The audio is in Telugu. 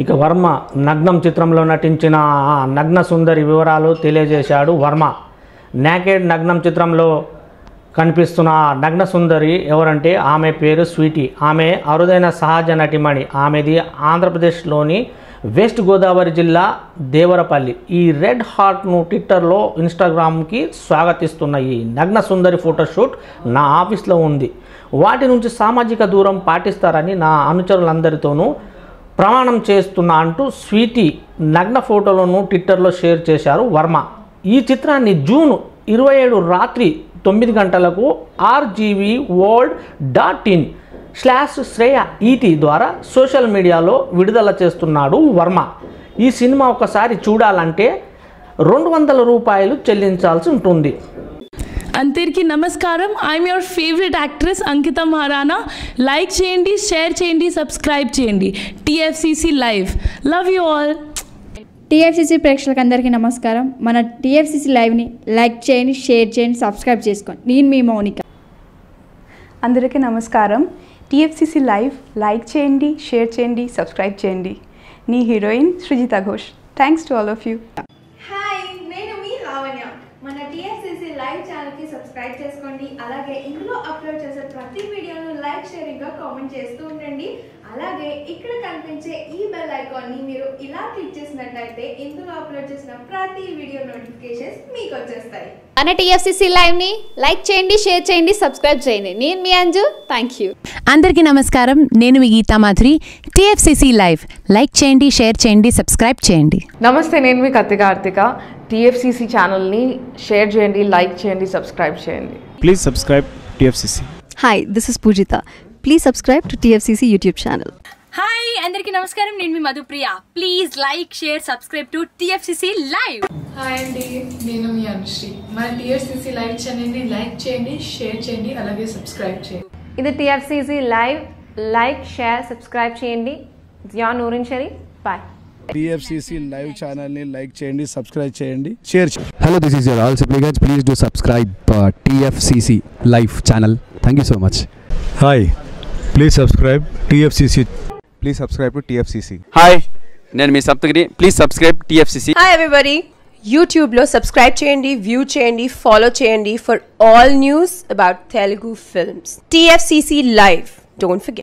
ఇక వర్మ నగ్నం చిత్రంలో నటించిన ఆ నగ్న సుందరి వివరాలు తెలియజేశాడు వర్మ. నాకెడ్ నగ్నం చిత్రంలో కనిపిస్తున్న ఆ నగ్న సుందరి ఎవరంటే ఆమె పేరు స్వీటీ. ఆమె అరుదైన సహజ నటిమణి. ఆమెది ఆంధ్రప్రదేశ్లోని వెస్ట్ గోదావరి జిల్లా దేవరపల్లి. ఈ రెడ్ హార్ట్ను ట్విట్టర్లో ఇన్స్టాగ్రామ్కి స్వాగతిస్తున్న ఈ నగ్న సుందరి ఫోటోషూట్ నా ఆఫీస్లో ఉంది. వాటి నుంచి సామాజిక దూరం పాటిస్తారని నా అనుచరులందరితోనూ ప్రమాణం చేస్తున్నా అంటూ స్వీటీ నగ్న ఫోటోలను ట్విట్టర్లో షేర్ చేశారు వర్మ. ఈ చిత్రాన్ని జూన్ ఇరవై ఏడు రాత్రి తొమ్మిది గంటలకు RGV world dot in slash Shreya ET ద్వారా సోషల్ మీడియాలో విడుదల చేస్తున్నాడు వర్మ. ఈ సినిమా ఒకసారి చూడాలంటే రెండు వందల రూపాయలు చెల్లించాల్సి ఉంటుంది. అందరికీ నమస్కారం. I'm your favourite actress Ankita Maharana. Like చేయండి షేర్ చేయండి సబ్స్క్రైబ్ చేయండి. TFCC live love you all TFCC ప్రేక్షకులకు అందరికీ నమస్కారం. మన టీఎఫ్సీసీ లైవ్ని లైక్ చేయండి షేర్ చేయండి సబ్స్క్రైబ్ చేసుకోండి. నేను మీ మౌనిక. అందరికీ నమస్కారం. టీఎఫ్సిసి లైవ్ లైక్ చేయండి షేర్ చేయండి సబ్స్క్రైబ్ చేయండి. నీ heroine Srujitha Ghosh. Thanks to all of you hi నేను మీ లావణ్య మన టీఎస్సీసీ లైవ్ ఛానల్కి సబ్స్క్రైబ్ చేసుకోండి. అలాగే ఇందులో అప్లోడ్ చేసే ప్రతి వీడియోను లైక్ షేరింగ్గా కామెంట్ చేస్తూ ఉండండి. అలాగే ఇక్కడ కనిపించే ఈ బెల్ ఐకాన్ని మీరు ఇలా క్లిక్ చేసినట్టయితే ఇందులో అప్లోడ్ చేసిన ప్రతి వీడియో నోటిఫికేషన్స్ మీకు వచ్చేస్తాయి. మన టీఎఫ్సిసి లైవ్ని లైక్ చేయండి షేర్ చేయండి సబ్స్క్రైబ్ చేయండి. నేను మీ అంజు. Thank you. అందరికీ నమస్కారం. నేను మీ Geetha Madhuri. TFCC live. Like చేయండి షేర్ చేయండి సబ్స్క్రైబ్ చేయండి. నమస్తే నేను మీ కత్తి కార్తిక టీఎఫ్సిసి ఛానల్ని షేర్ చేయండి లైక్ చేయండి సబ్స్క్రైబ్ చేయండి. Please subscribe TFCC. Hi, this is Pujita. Please subscribe to TFCC YouTube channel. Hi అందరికీ నమస్కారం. నేను మీ Madhupriya. Please like share subscribe to TFCC live hi అండి నేను మీ అనుశ్రీ. మన టీఎస్సీసీ లైవ్ ఛానల్ని లైక్ చేయండి షేర్ చేయండి అలాగే సబ్స్క్రైబ్ చేయండి. ఇది TFCC live like share subscribe చేయండి. జియా నూరిన్ షరీ బాయ్ డిఎఫ్సిసి లైవ్ ఛానల్ని లైక్ చేయండి సబ్స్క్రైబ్ చేయండి. Share hello this is your all Sibley guides please do subscribe TFCC live channel thank you so much hi please subscribe TFC please subscribe to TFCC hi నేను మీ Sapthagiri. Please subscribe TFCC hi everybody యూట్యూబ్లో సబ్స్క్రైబ్ చేయండి వ్యూ చేయండి ఫాలో చేయండి for all news about Telugu films TFCC live don't forget